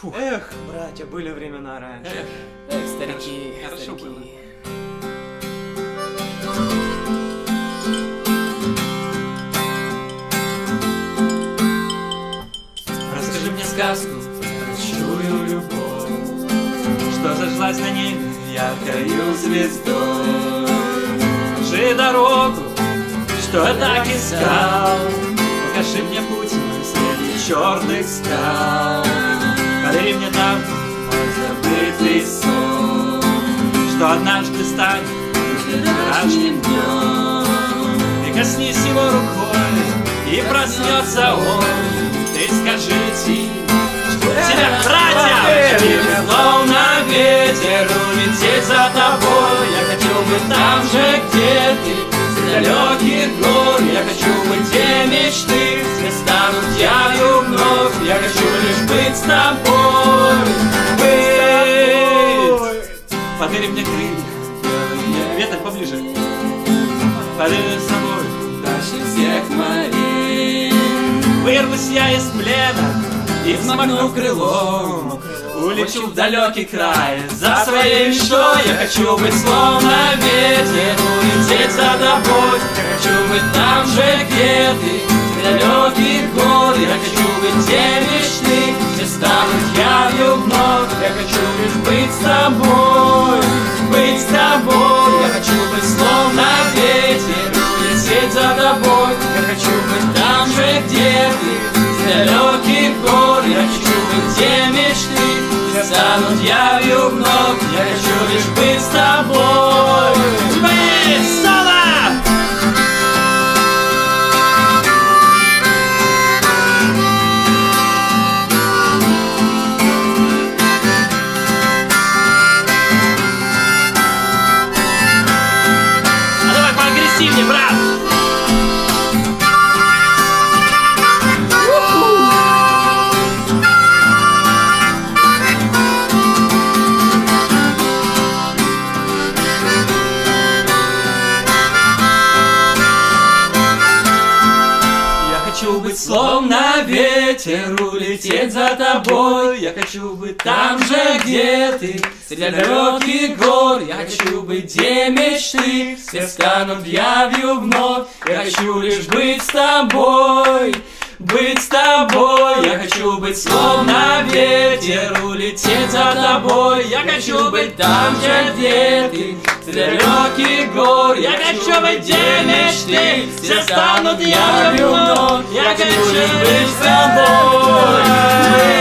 Фух. Эх, братья, были времена раньше. Эх, Эх, старики, Хорошо старики. было. Расскажи мне сказку про чужую любовь, Что зажглась на небе яркою звездой. Покажи дорогу, что я так искал, Покажи мне путь мой среди черных скал. Мой забытый сон, Что однажды станет вчерашним днем. Ты коснись его рукой, и проснется он. Ты скажите, что тебя, братья, и словно ветер улететь за тобой. Я хочу быть там же, где ты, среди далеких гор. Подари мне крылья, ветер поближе. Подари с собой. Дальше всех морей. Вырвусь я из плена и взмахну крылом. Улечу в далекий край. За своей мечтой Я хочу быть словно ветер, улететь за тобой. Я хочу быть там же, где ты, в далеких гор Я хочу быть те мечты, все станут явью вновь. Я хочу лишь быть с тобой, ты, с быть словно ветер, улететь за тобой. Я хочу быть там же, где ты, среди далеких гор. Я хочу быть где мечты, все станут явью вновь. Я хочу лишь быть с тобой. Быть с тобой, я хочу быть словно ветер, улететь за тобой. Я хочу быть там где ты, среди далеких гор. Я хочу быть где мечты, все станут явью вновь. Я хочу быть с тобой.